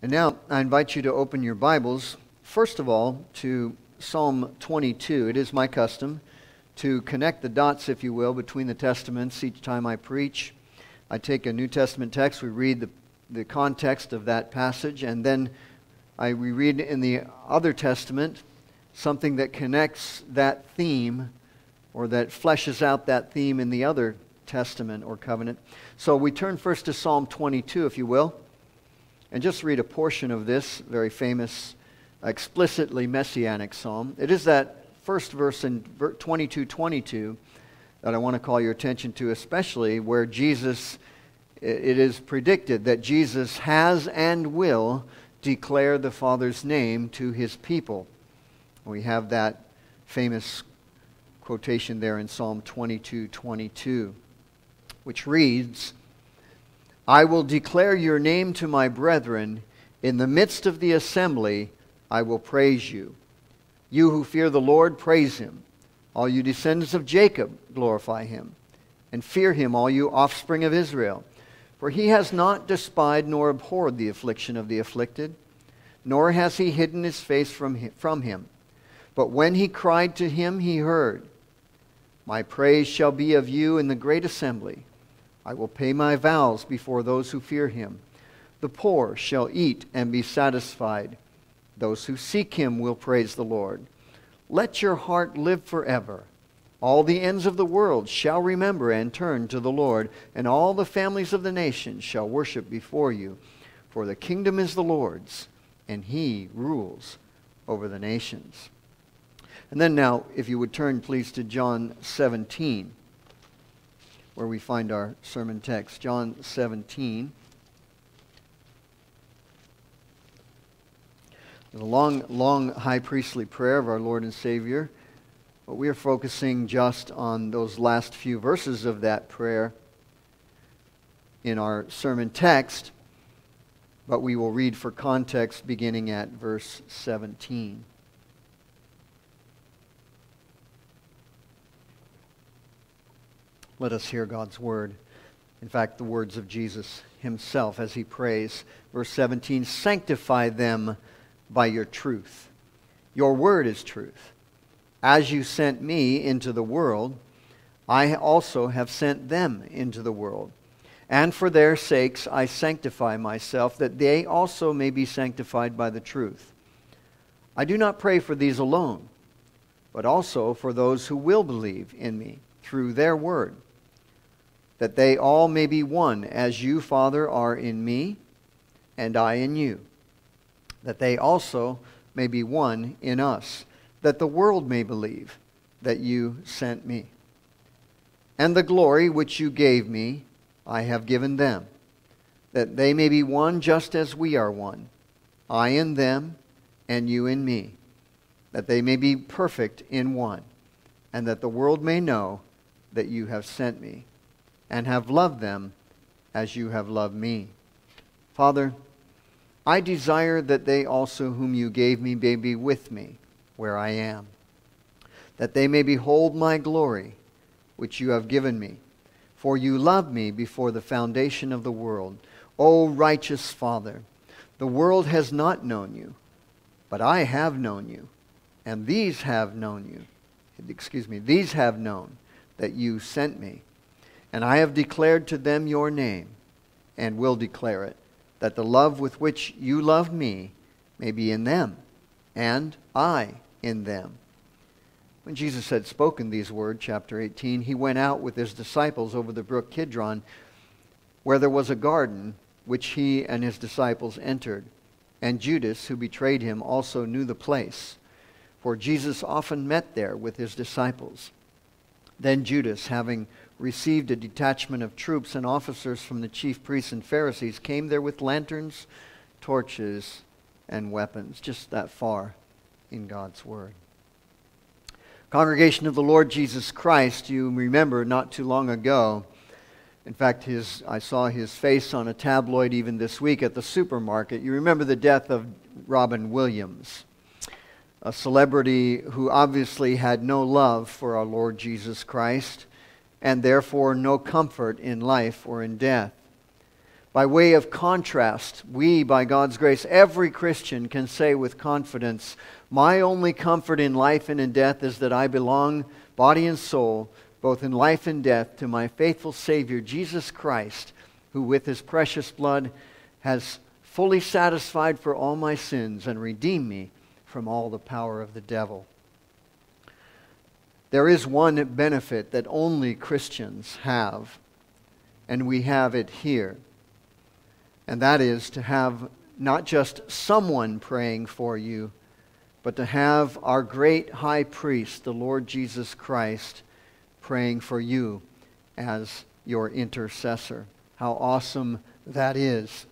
And now I invite you to open your Bibles, first of all, to Psalm 22. It is my custom to connect the dots, if you will, between the Testaments each time I preach. I take a New Testament text, we read the, the context of that passage, and then I, we read in the other Testament something that connects that theme or that fleshes out that theme in the other Testament or covenant. So we turn first to Psalm 22, if you will, and just read a portion of this very famous, explicitly messianic psalm. It is that first verse in 22 22 that I want to call your attention to, especially where Jesus, it is predicted that Jesus has and will declare the Father's name to his people. We have that famous quotation there in Psalm 22 22, which reads, I will declare your name to my brethren. In the midst of the assembly, I will praise you. You who fear the Lord, praise him. All you descendants of Jacob, glorify him. And fear him, all you offspring of Israel. For he has not despised nor abhorred the affliction of the afflicted, nor has he hidden his face from him. But when he cried to him, he heard. My praise shall be of you in the great assembly. I will pay my vows before those who fear him. The poor shall eat and be satisfied. Those who seek him will praise the Lord. Let your heart live forever. All the ends of the world shall remember and turn to the Lord, and all the families of the nations shall worship before you. For the kingdom is the Lord's, and he rules over the nations. And then now, if you would turn, please, to John 17 where we find our sermon text. John 17. The long, long high priestly prayer of our Lord and Savior. But we are focusing just on those last few verses of that prayer in our sermon text. But we will read for context beginning at verse 17. Let us hear God's word. In fact, the words of Jesus himself as he prays. Verse 17 Sanctify them by your truth. Your word is truth. As you sent me into the world, I also have sent them into the world. And for their sakes I sanctify myself, that they also may be sanctified by the truth. I do not pray for these alone, but also for those who will believe in me through their word that they all may be one, as you, Father, are in me, and I in you, that they also may be one in us, that the world may believe that you sent me. And the glory which you gave me, I have given them, that they may be one just as we are one, I in them, and you in me, that they may be perfect in one, and that the world may know that you have sent me and have loved them as you have loved me. Father, I desire that they also whom you gave me may be with me where I am, that they may behold my glory, which you have given me. For you loved me before the foundation of the world. O righteous Father, the world has not known you, but I have known you, and these have known you. Excuse me, these have known that you sent me. And I have declared to them your name, and will declare it, that the love with which you loved me may be in them, and I in them. When Jesus had spoken these words, chapter 18, he went out with his disciples over the brook Kidron, where there was a garden, which he and his disciples entered. And Judas, who betrayed him, also knew the place, for Jesus often met there with his disciples. Then Judas, having received a detachment of troops and officers from the chief priests and Pharisees, came there with lanterns, torches, and weapons. Just that far in God's Word. Congregation of the Lord Jesus Christ, you remember not too long ago. In fact, his, I saw his face on a tabloid even this week at the supermarket. You remember the death of Robin Williams, a celebrity who obviously had no love for our Lord Jesus Christ and therefore no comfort in life or in death. By way of contrast, we, by God's grace, every Christian can say with confidence, My only comfort in life and in death is that I belong, body and soul, both in life and death, to my faithful Savior, Jesus Christ, who with his precious blood has fully satisfied for all my sins and redeemed me from all the power of the devil. There is one benefit that only Christians have, and we have it here. And that is to have not just someone praying for you, but to have our great high priest, the Lord Jesus Christ, praying for you as your intercessor. How awesome that is.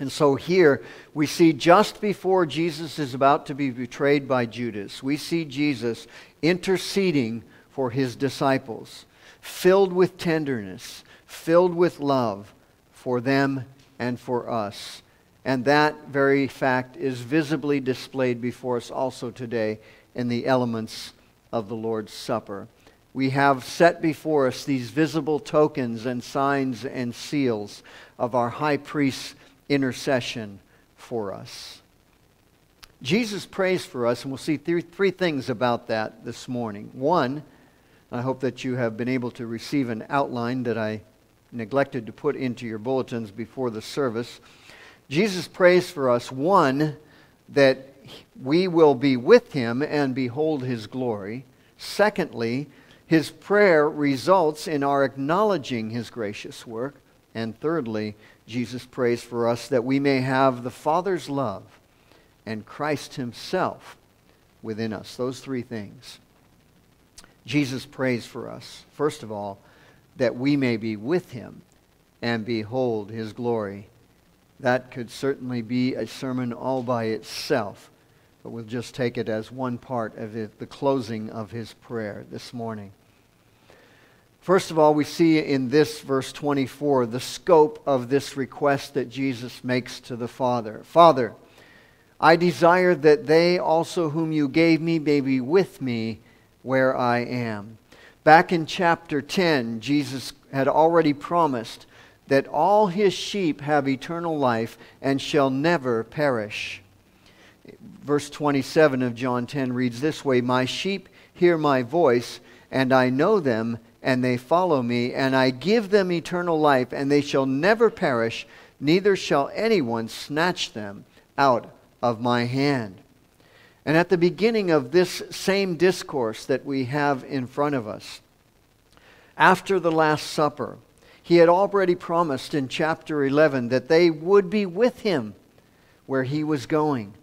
And so here we see just before Jesus is about to be betrayed by Judas, we see Jesus interceding for his disciples, filled with tenderness, filled with love for them and for us. And that very fact is visibly displayed before us also today in the elements of the Lord's Supper. We have set before us these visible tokens and signs and seals of our high priest's intercession for us. Jesus prays for us, and we'll see three, three things about that this morning. One, I hope that you have been able to receive an outline that I neglected to put into your bulletins before the service. Jesus prays for us, one, that we will be with him and behold his glory. Secondly, his prayer results in our acknowledging his gracious work. And thirdly, Jesus prays for us that we may have the Father's love and Christ Himself within us. Those three things. Jesus prays for us, first of all, that we may be with Him and behold His glory. That could certainly be a sermon all by itself, but we'll just take it as one part of it, the closing of His prayer this morning. First of all, we see in this verse 24 the scope of this request that Jesus makes to the Father. Father, I desire that they also whom you gave me may be with me where I am. Back in chapter 10, Jesus had already promised that all his sheep have eternal life and shall never perish. Verse 27 of John 10 reads this way My sheep hear my voice, and I know them and they follow me, and I give them eternal life, and they shall never perish, neither shall anyone snatch them out of my hand. And at the beginning of this same discourse that we have in front of us, after the Last Supper, he had already promised in chapter 11 that they would be with him where he was going.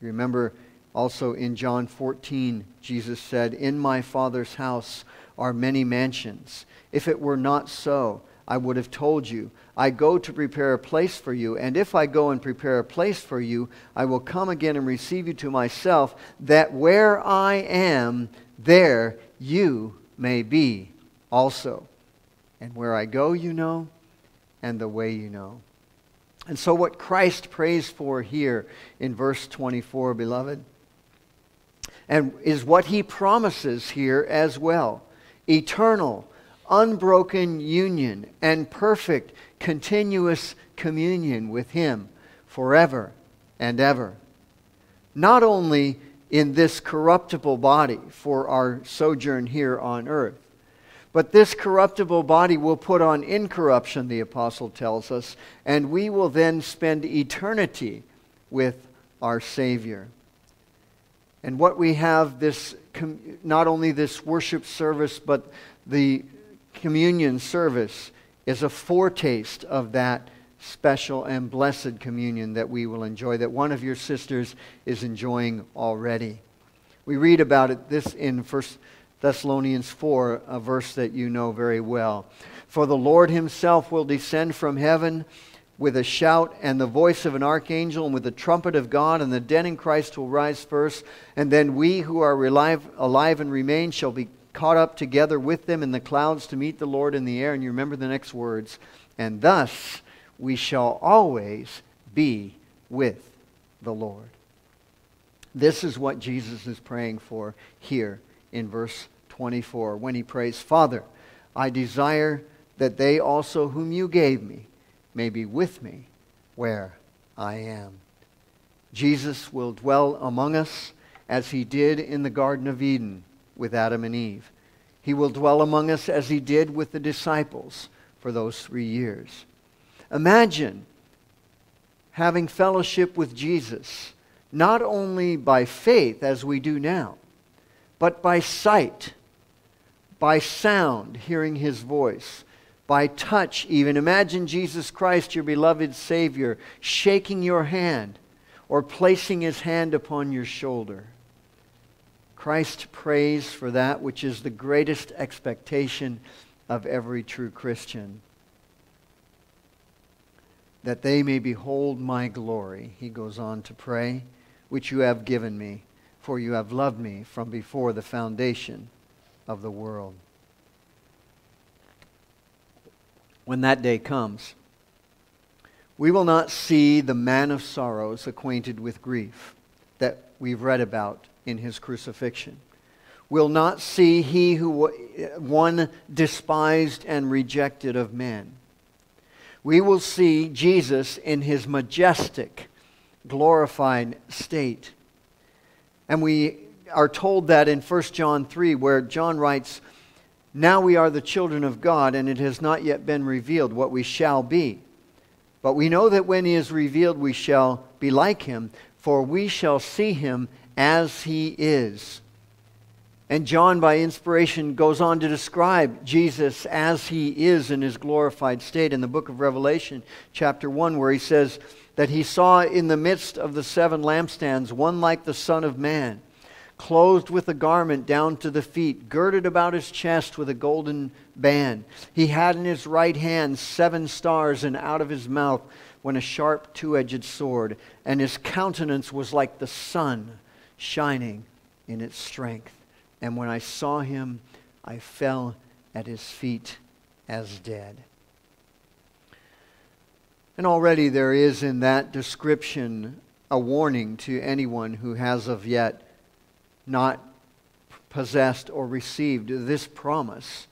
Remember also in John 14, Jesus said, In my Father's house are many mansions. If it were not so, I would have told you. I go to prepare a place for you, and if I go and prepare a place for you, I will come again and receive you to myself, that where I am, there you may be also. And where I go, you know, and the way you know. And so, what Christ prays for here in verse 24, beloved, and is what he promises here as well eternal, unbroken union, and perfect, continuous communion with Him forever and ever. Not only in this corruptible body for our sojourn here on earth, but this corruptible body will put on incorruption, the apostle tells us, and we will then spend eternity with our Savior. And what we have this not only this worship service, but the communion service is a foretaste of that special and blessed communion that we will enjoy, that one of your sisters is enjoying already. We read about it this in 1 Thessalonians 4, a verse that you know very well. For the Lord himself will descend from heaven with a shout and the voice of an archangel and with the trumpet of God, and the dead in Christ will rise first. And then we who are alive, alive and remain shall be caught up together with them in the clouds to meet the Lord in the air. And you remember the next words. And thus we shall always be with the Lord. This is what Jesus is praying for here in verse 24 when he prays, Father, I desire that they also whom you gave me may be with me where I am. Jesus will dwell among us as he did in the Garden of Eden with Adam and Eve. He will dwell among us as he did with the disciples for those three years. Imagine having fellowship with Jesus, not only by faith as we do now, but by sight, by sound, hearing his voice, by touch even. Imagine Jesus Christ, your beloved Savior, shaking your hand or placing his hand upon your shoulder. Christ prays for that which is the greatest expectation of every true Christian. That they may behold my glory, he goes on to pray, which you have given me, for you have loved me from before the foundation of the world. When that day comes, we will not see the man of sorrows acquainted with grief that we've read about in his crucifixion. We'll not see he who one despised and rejected of men. We will see Jesus in his majestic, glorified state. And we are told that in 1 John 3, where John writes, Now we are the children of God, and it has not yet been revealed what we shall be. But we know that when he is revealed, we shall be like him, for we shall see him as he is. And John, by inspiration, goes on to describe Jesus as he is in his glorified state in the book of Revelation, chapter 1, where he says that he saw in the midst of the seven lampstands one like the Son of Man, clothed with a garment down to the feet, girded about his chest with a golden band. He had in his right hand seven stars, and out of his mouth went a sharp two edged sword, and his countenance was like the sun shining in its strength. And when I saw him, I fell at his feet as dead. And already there is in that description a warning to anyone who has of yet not possessed or received this promise,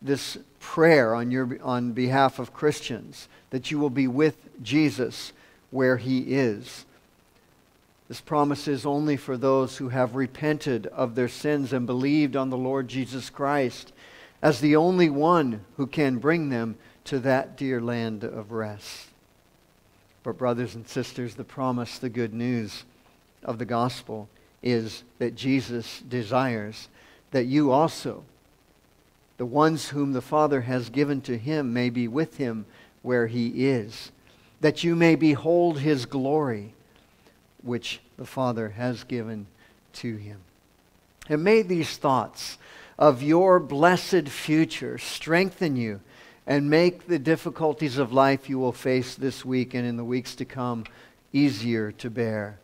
this prayer on, your, on behalf of Christians, that you will be with Jesus where he is. This promise is only for those who have repented of their sins and believed on the Lord Jesus Christ as the only one who can bring them to that dear land of rest. But, brothers and sisters, the promise, the good news of the gospel is that Jesus desires that you also, the ones whom the Father has given to him, may be with him where he is, that you may behold his glory which the Father has given to him. And may these thoughts of your blessed future strengthen you and make the difficulties of life you will face this week and in the weeks to come easier to bear.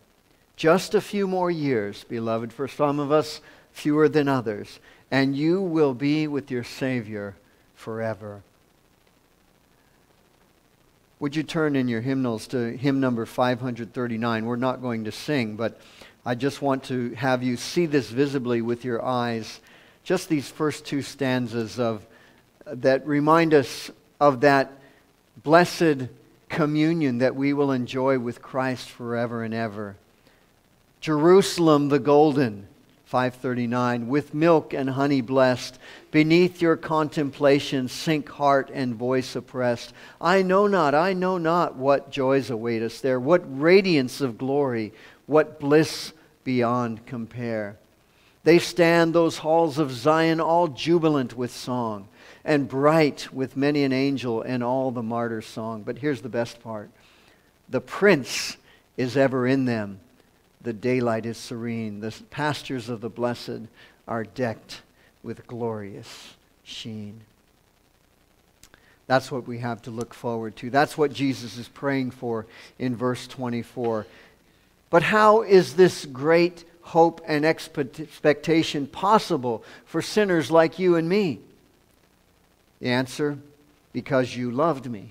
Just a few more years, beloved, for some of us, fewer than others, and you will be with your Savior forever. Would you turn in your hymnals to hymn number 539? We're not going to sing, but I just want to have you see this visibly with your eyes. Just these first two stanzas of that remind us of that blessed communion that we will enjoy with Christ forever and ever. Jerusalem the golden 539 with milk and honey blessed. Beneath your contemplation sink heart and voice oppressed. I know not i know not what joys await us there what radiance of glory what bliss beyond compare. They stand those halls of zion all jubilant with song and bright with many an angel and all the martyr's song. But here's the best part. The prince is ever in them the daylight is serene. The pastures of the blessed are decked with glorious sheen. That's what we have to look forward to. That's what Jesus is praying for in verse 24. But how is this great hope and expectation possible for sinners like you and me? The answer because you loved me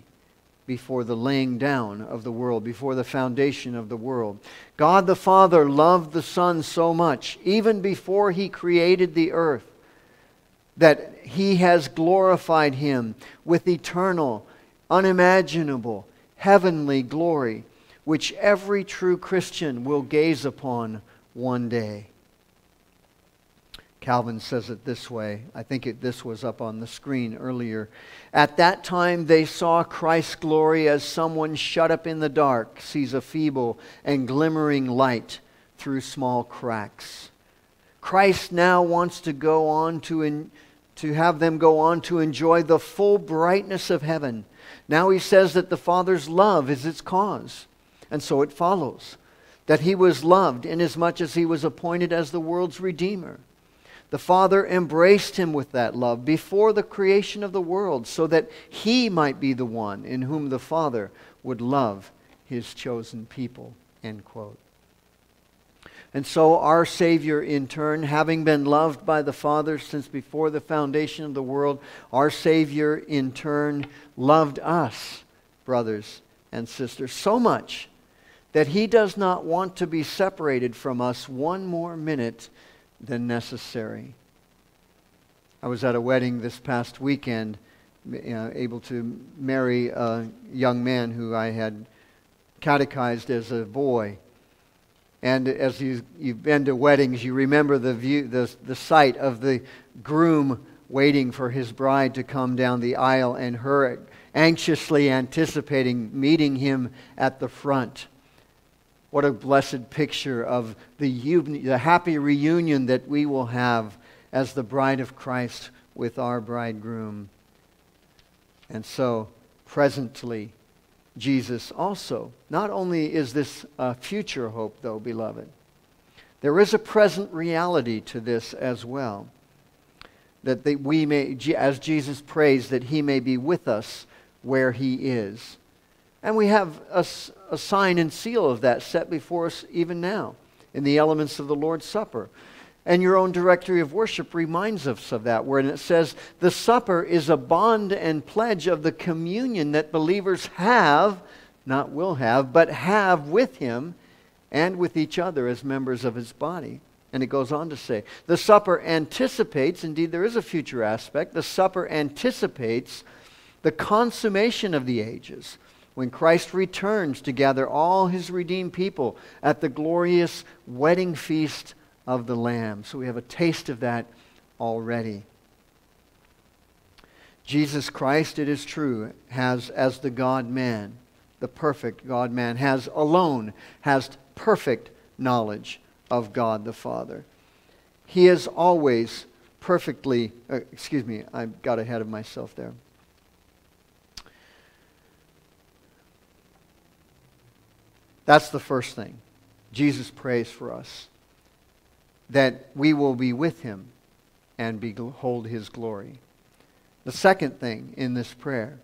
before the laying down of the world, before the foundation of the world. God the Father loved the Son so much, even before he created the earth, that he has glorified him with eternal unimaginable, heavenly glory, which every true Christian will gaze upon one day. Calvin says it this way. I think it, this was up on the screen earlier. At that time, they saw Christ's glory as someone shut up in the dark sees a feeble and glimmering light through small cracks. Christ now wants to go on to, in, to have them go on to enjoy the full brightness of heaven. Now he says that the Father's love is its cause. And so it follows that he was loved inasmuch as he was appointed as the world's Redeemer. The Father embraced him with that love before the creation of the world so that he might be the one in whom the Father would love his chosen people. End quote. And so our Savior, in turn, having been loved by the Father since before the foundation of the world, our Savior, in turn, loved us, brothers and sisters, so much that he does not want to be separated from us one more minute than necessary. I was at a wedding this past weekend, uh, able to marry a young man who I had catechized as a boy. And as you, you've been to weddings, you remember the, view, the, the sight of the groom waiting for his bride to come down the aisle and her anxiously anticipating meeting him at the front. What a blessed picture of the, the happy reunion that we will have as the bride of Christ with our bridegroom. And so, presently, Jesus also. Not only is this a future hope, though, beloved, there is a present reality to this as well. That they, we may, as Jesus prays, that he may be with us where he is. And we have a, a sign and seal of that set before us even now in the elements of the Lord's Supper. And your own directory of worship reminds us of that, where it says, The supper is a bond and pledge of the communion that believers have, not will have, but have with Him and with each other as members of His body. And it goes on to say, The supper anticipates, indeed, there is a future aspect, the supper anticipates the consummation of the ages when Christ returns to gather all His redeemed people at the glorious wedding feast of the Lamb. So we have a taste of that already. Jesus Christ, it is true, has, as the God man, the perfect God man, has alone, has perfect knowledge of God the Father. He is always perfectly, uh, excuse me, I got ahead of myself there. That's the first thing. Jesus prays for us that we will be with him and behold his glory. The second thing in this prayer,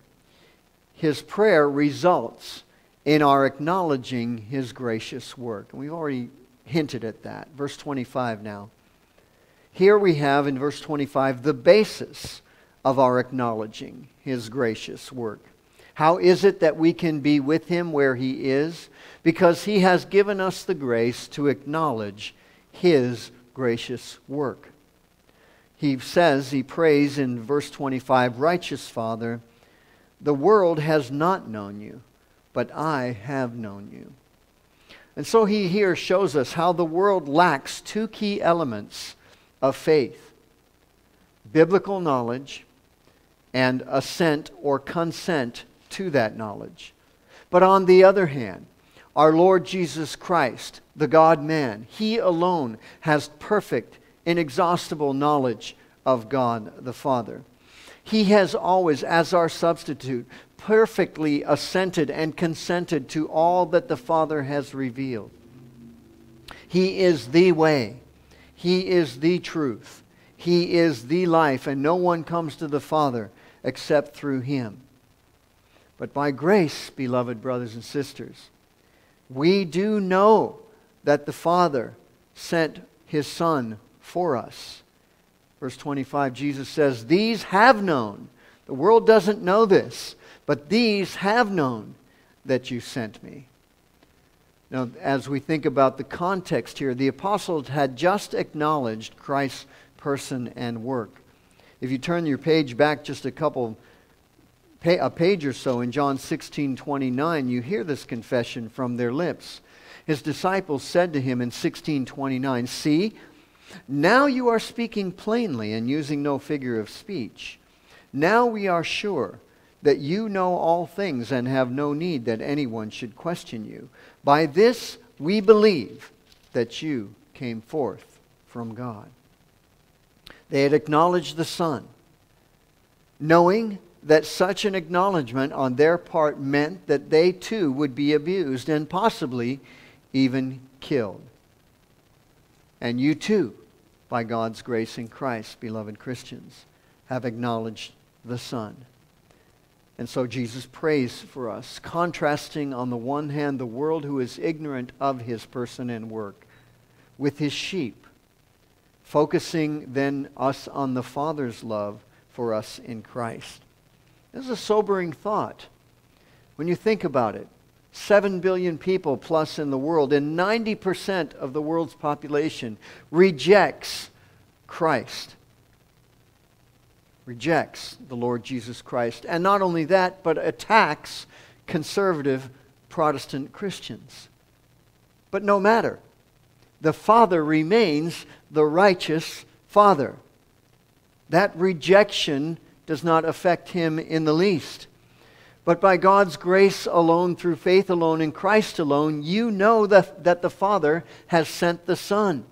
his prayer results in our acknowledging his gracious work. And we've already hinted at that. Verse 25 now. Here we have in verse 25 the basis of our acknowledging his gracious work. How is it that we can be with him where he is? Because he has given us the grace to acknowledge his gracious work. He says, he prays in verse 25, Righteous Father, the world has not known you, but I have known you. And so he here shows us how the world lacks two key elements of faith biblical knowledge and assent or consent to that knowledge. But on the other hand, our Lord Jesus Christ, the God man, he alone has perfect, inexhaustible knowledge of God the Father. He has always, as our substitute, perfectly assented and consented to all that the Father has revealed. He is the way, He is the truth, He is the life, and no one comes to the Father except through Him. But by grace, beloved brothers and sisters, we do know that the Father sent his Son for us. Verse 25, Jesus says, These have known. The world doesn't know this, but these have known that you sent me. Now, as we think about the context here, the apostles had just acknowledged Christ's person and work. If you turn your page back just a couple a page or so in John 16 29, you hear this confession from their lips. His disciples said to him in 1629, See, now you are speaking plainly and using no figure of speech. Now we are sure that you know all things and have no need that anyone should question you. By this we believe that you came forth from God. They had acknowledged the Son, knowing that such an acknowledgement on their part meant that they too would be abused and possibly even killed. And you too, by God's grace in Christ, beloved Christians, have acknowledged the Son. And so Jesus prays for us, contrasting on the one hand the world who is ignorant of his person and work with his sheep, focusing then us on the Father's love for us in Christ. This is a sobering thought when you think about it. 7 billion people plus in the world, and 90% of the world's population rejects Christ rejects the Lord Jesus Christ. And not only that, but attacks conservative Protestant Christians. But no matter. The Father remains the righteous Father. That rejection does not affect him in the least. But by God's grace alone, through faith alone, in Christ alone, you know that, that the Father has sent the Son.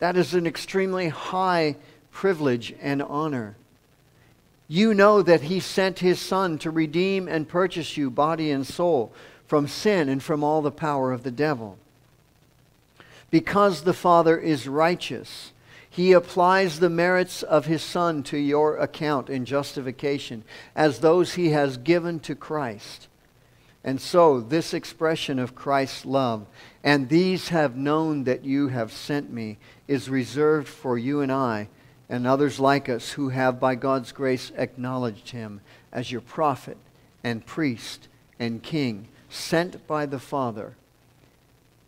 That is an extremely high privilege and honor. You know that He sent His Son to redeem and purchase you, body and soul, from sin and from all the power of the devil. Because the Father is righteous, He applies the merits of His Son to your account in justification as those He has given to Christ. And so, this expression of Christ's love, and these have known that you have sent me, is reserved for you and I and others like us who have, by God's grace, acknowledged him as your prophet and priest and king, sent by the Father.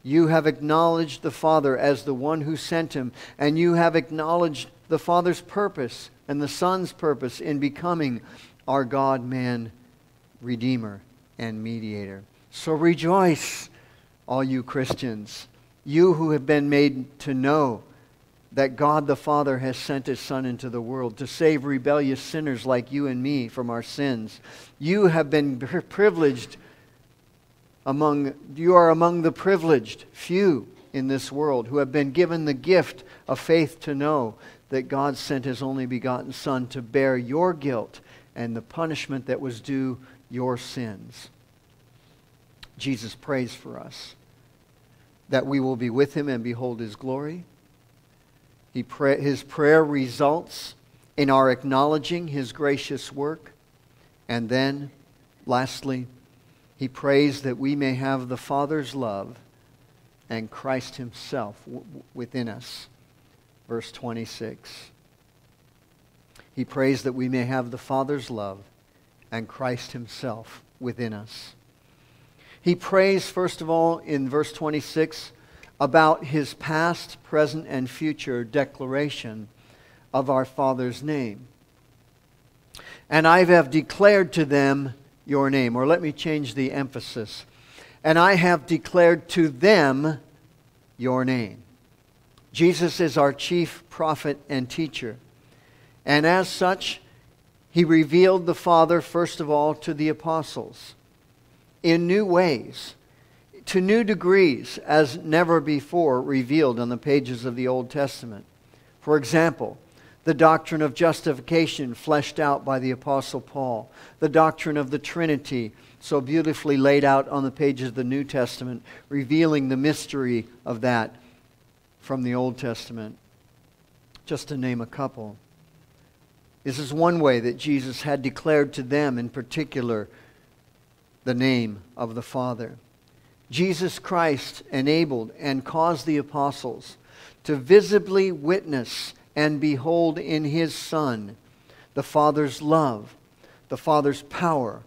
You have acknowledged the Father as the one who sent him, and you have acknowledged the Father's purpose and the Son's purpose in becoming our God man Redeemer and Mediator. So rejoice, all you Christians, you who have been made to know that God the Father has sent his Son into the world to save rebellious sinners like you and me from our sins. You have been privileged among, you are among the privileged few in this world who have been given the gift of faith to know that God sent his only begotten Son to bear your guilt and the punishment that was due your sins. Jesus prays for us that we will be with him and behold his glory he pray, his prayer results in our acknowledging his gracious work. And then, lastly, he prays that we may have the Father's love and Christ himself w- within us. Verse 26. He prays that we may have the Father's love and Christ himself within us. He prays, first of all, in verse 26, about his past, present, and future declaration of our Father's name. And I have declared to them your name. Or let me change the emphasis. And I have declared to them your name. Jesus is our chief prophet and teacher. And as such, he revealed the Father, first of all, to the apostles in new ways to new degrees as never before revealed on the pages of the Old Testament. For example, the doctrine of justification fleshed out by the Apostle Paul, the doctrine of the Trinity, so beautifully laid out on the pages of the New Testament, revealing the mystery of that from the Old Testament, just to name a couple. This is one way that Jesus had declared to them in particular the name of the Father. Jesus Christ enabled and caused the apostles to visibly witness and behold in his Son the Father's love, the Father's power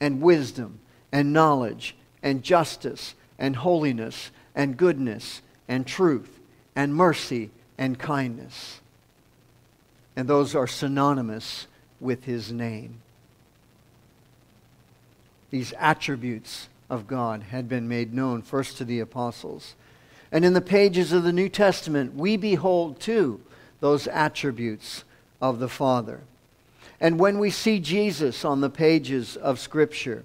and wisdom and knowledge and justice and holiness and goodness and truth and mercy and kindness. And those are synonymous with his name. These attributes of God had been made known first to the apostles. And in the pages of the New Testament, we behold too those attributes of the Father. And when we see Jesus on the pages of Scripture,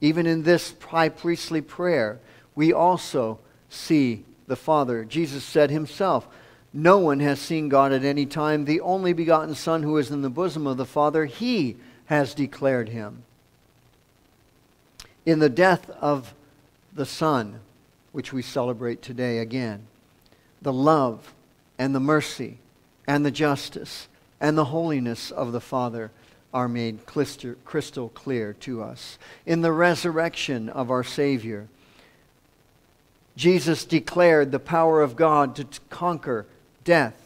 even in this high priestly prayer, we also see the Father. Jesus said himself, No one has seen God at any time. The only begotten Son who is in the bosom of the Father, he has declared him. In the death of the Son, which we celebrate today again, the love and the mercy and the justice and the holiness of the Father are made crystal clear to us. In the resurrection of our Savior, Jesus declared the power of God to conquer death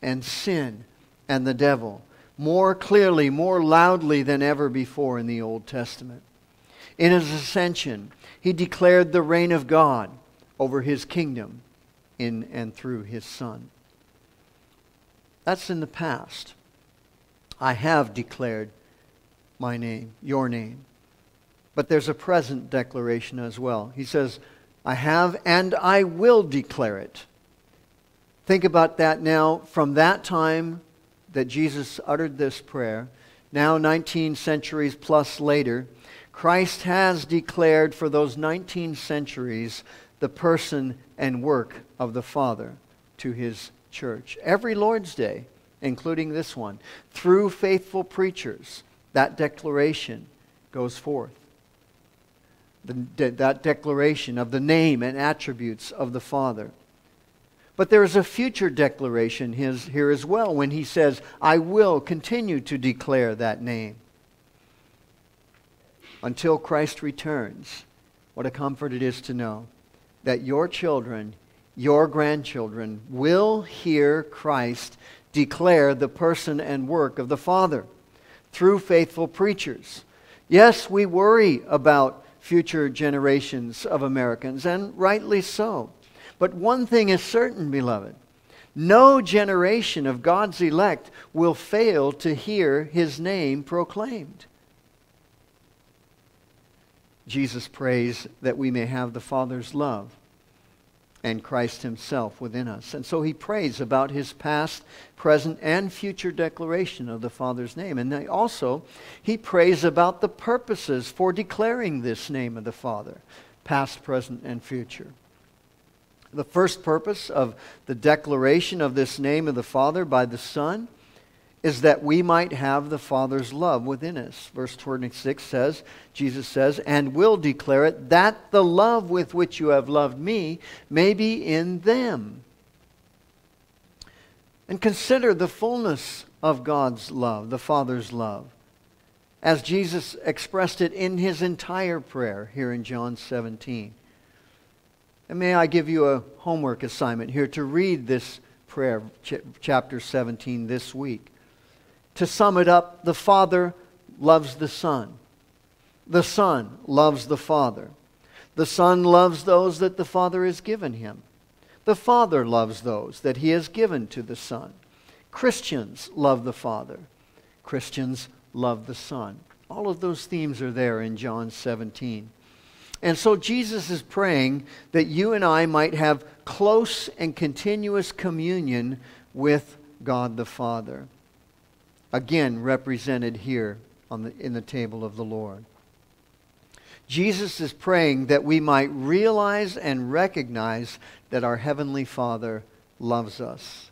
and sin and the devil more clearly, more loudly than ever before in the Old Testament. In his ascension, he declared the reign of God over his kingdom in and through his Son. That's in the past. I have declared my name, your name. But there's a present declaration as well. He says, I have and I will declare it. Think about that now from that time that Jesus uttered this prayer, now 19 centuries plus later, Christ has declared for those 19 centuries the person and work of the Father to his church. Every Lord's Day, including this one, through faithful preachers, that declaration goes forth. The, that declaration of the name and attributes of the Father. But there is a future declaration his, here as well when he says, I will continue to declare that name until Christ returns. What a comfort it is to know that your children, your grandchildren, will hear Christ declare the person and work of the Father through faithful preachers. Yes, we worry about future generations of Americans, and rightly so. But one thing is certain, beloved no generation of God's elect will fail to hear his name proclaimed. Jesus prays that we may have the Father's love and Christ himself within us. And so he prays about his past, present, and future declaration of the Father's name. And also, he prays about the purposes for declaring this name of the Father, past, present, and future. The first purpose of the declaration of this name of the Father by the Son is that we might have the Father's love within us. Verse 26 says, Jesus says, and will declare it, that the love with which you have loved me may be in them. And consider the fullness of God's love, the Father's love, as Jesus expressed it in his entire prayer here in John 17. And may I give you a homework assignment here to read this prayer, ch- chapter 17, this week. To sum it up, the Father loves the Son. The Son loves the Father. The Son loves those that the Father has given him. The Father loves those that he has given to the Son. Christians love the Father. Christians love the Son. All of those themes are there in John 17. And so Jesus is praying that you and I might have close and continuous communion with God the Father again represented here on the, in the table of the Lord. Jesus is praying that we might realize and recognize that our Heavenly Father loves us.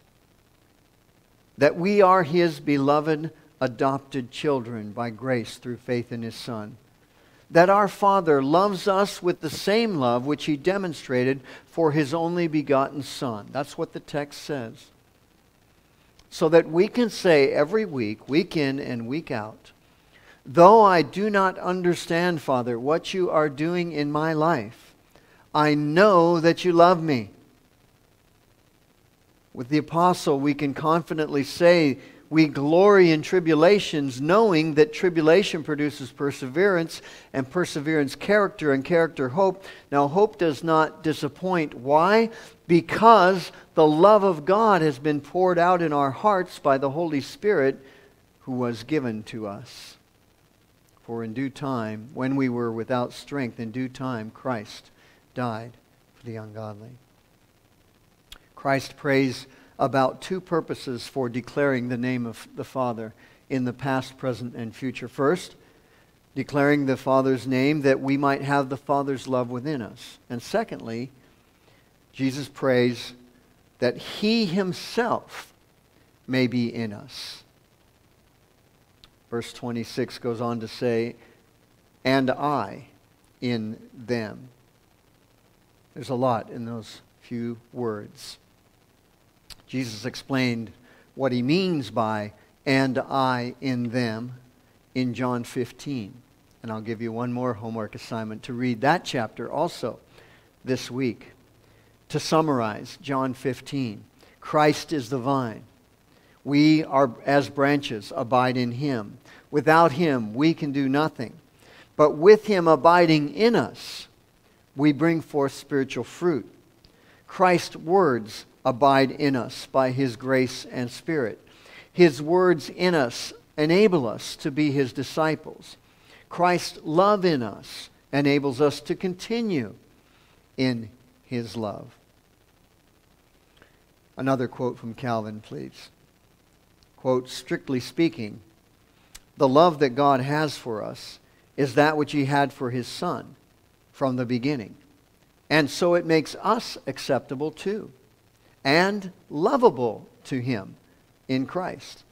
That we are His beloved, adopted children by grace through faith in His Son. That our Father loves us with the same love which He demonstrated for His only begotten Son. That's what the text says so that we can say every week, week in and week out, though I do not understand, Father, what you are doing in my life, I know that you love me. With the apostle, we can confidently say, we glory in tribulations, knowing that tribulation produces perseverance, and perseverance, character, and character, hope. Now, hope does not disappoint. Why? Because the love of God has been poured out in our hearts by the Holy Spirit who was given to us. For in due time, when we were without strength, in due time Christ died for the ungodly. Christ prays about two purposes for declaring the name of the Father in the past, present, and future. First, declaring the Father's name that we might have the Father's love within us. And secondly, Jesus prays that He Himself may be in us. Verse 26 goes on to say, and I in them. There's a lot in those few words. Jesus explained what he means by and I in them in John 15. And I'll give you one more homework assignment to read that chapter also this week. To summarize, John 15 Christ is the vine. We are, as branches, abide in him. Without him, we can do nothing. But with him abiding in us, we bring forth spiritual fruit. Christ's words abide in us by his grace and spirit. His words in us enable us to be his disciples. Christ's love in us enables us to continue in his love. Another quote from Calvin, please. Quote, strictly speaking, the love that God has for us is that which he had for his son from the beginning. And so it makes us acceptable too and lovable to him in Christ.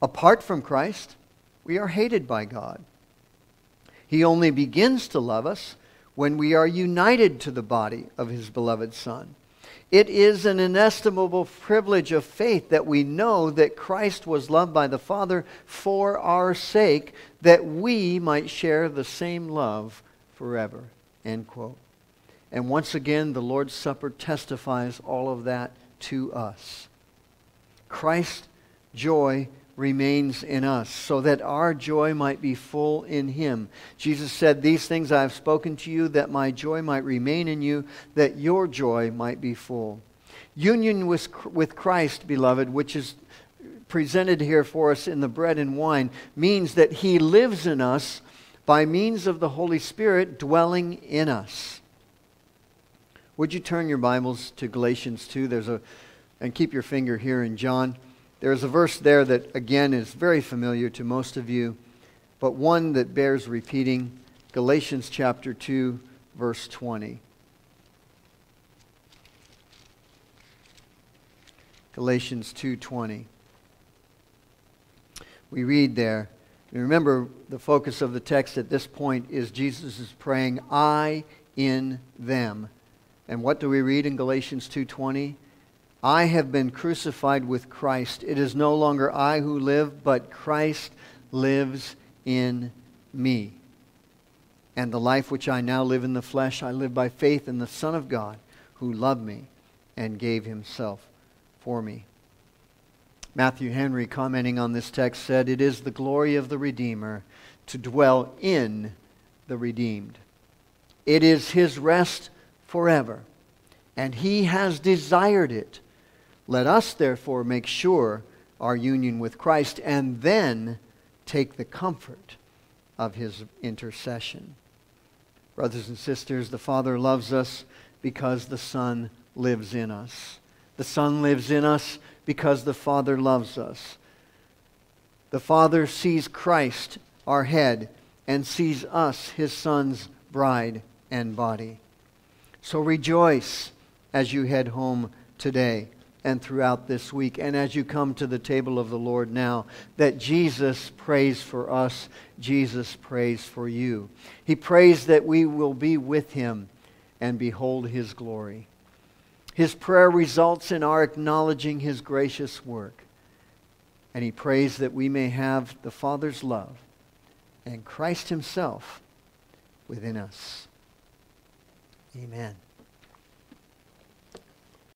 Apart from Christ, we are hated by God. He only begins to love us when we are united to the body of his beloved Son. It is an inestimable privilege of faith that we know that Christ was loved by the Father for our sake, that we might share the same love forever. End quote. And once again, the Lord's Supper testifies all of that to us. Christ's joy remains in us, so that our joy might be full in him. Jesus said, These things I have spoken to you, that my joy might remain in you, that your joy might be full. Union with, with Christ, beloved, which is presented here for us in the bread and wine, means that he lives in us by means of the Holy Spirit dwelling in us. Would you turn your Bibles to Galatians 2? There's a, and keep your finger here in John. There's a verse there that, again, is very familiar to most of you, but one that bears repeating Galatians chapter 2, verse 20. Galatians 2:20. We read there. And remember the focus of the text at this point is Jesus is praying I in them and what do we read in Galatians 2:20? I have been crucified with Christ. It is no longer I who live, but Christ lives in me. And the life which I now live in the flesh, I live by faith in the Son of God, who loved me and gave himself for me. Matthew Henry, commenting on this text, said, It is the glory of the Redeemer to dwell in the redeemed. It is his rest forever. And he has desired it. Let us, therefore, make sure our union with Christ and then take the comfort of his intercession. Brothers and sisters, the Father loves us because the Son lives in us. The Son lives in us because the Father loves us. The Father sees Christ, our head, and sees us, his Son's bride and body. So rejoice as you head home today and throughout this week, and as you come to the table of the Lord now, that Jesus prays for us, Jesus prays for you. He prays that we will be with him and behold his glory. His prayer results in our acknowledging his gracious work. And he prays that we may have the Father's love and Christ himself within us. Amen.